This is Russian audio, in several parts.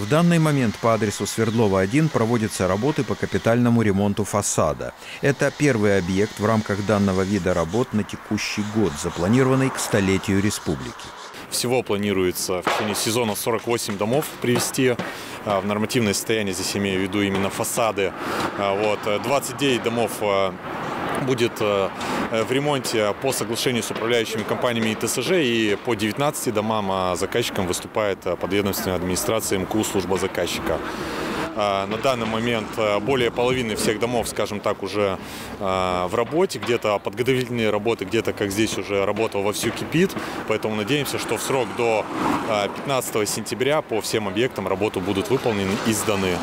В данный момент по адресу Свердлова-1 проводятся работы по капитальному ремонту фасада. Это первый объект в рамках данного вида работ на текущий год, запланированный к столетию республики. Всего планируется в течение сезона 48 домов привести а, в нормативное состояние, здесь имею в виду именно фасады. А, вот, 29 домов а, будет в ремонте по соглашению с управляющими компаниями и ТСЖ, и по 19 домам заказчиком выступает подведомственная администрация МКУ служба заказчика. А, на данный момент а, более половины всех домов, скажем так, уже а, в работе, где-то подготовительные работы, где-то, как здесь, уже работа вовсю кипит. Поэтому надеемся, что в срок до 15 сентября по всем объектам работы будут выполнены и сданы.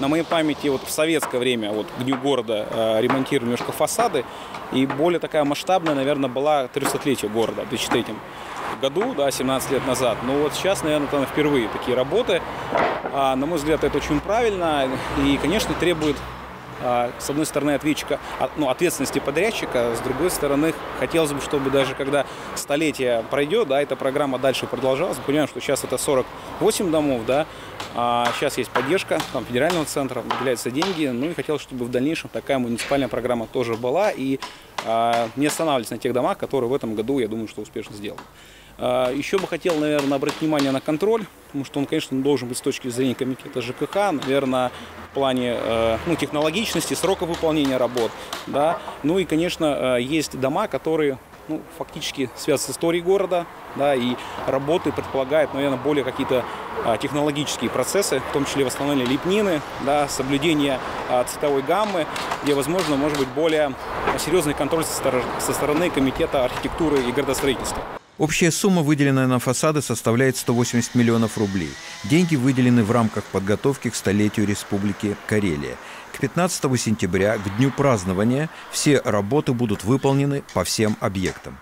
На моей памяти вот в советское время вот к Дню города э, ремонтировали немножко фасады. И более такая масштабная, наверное, была 300-летие города в 2003 году, да, 17 лет назад. Но вот сейчас, наверное, там впервые такие работы. А, на мой взгляд, это очень правильно и, конечно, требует с одной стороны, ответчика, а, ну, ответственности подрядчика, с другой стороны, хотелось бы, чтобы даже когда столетие пройдет, да, эта программа дальше продолжалась. Понимаем, что сейчас это 48 домов, да, а сейчас есть поддержка там, федерального центра, выделяются деньги, ну и хотелось, чтобы в дальнейшем такая муниципальная программа тоже была и а, не останавливались на тех домах, которые в этом году, я думаю, что успешно сделаны. А, еще бы хотел, наверное, обратить внимание на контроль, потому что он, конечно, должен быть с точки зрения комитета ЖКХ, наверное, плане э, ну, технологичности, срока выполнения работ. Да? Ну и, конечно, э, есть дома, которые ну, фактически связаны с историей города, да, и работы предполагают, наверное, более какие-то а, технологические процессы, в том числе восстановление лепнины, да, соблюдение а, цветовой гаммы, где, возможно, может быть более серьезный контроль со стороны Комитета архитектуры и градостроительства. Общая сумма, выделенная на фасады, составляет 180 миллионов рублей. Деньги выделены в рамках подготовки к столетию Республики Карелия. К 15 сентября, к дню празднования, все работы будут выполнены по всем объектам.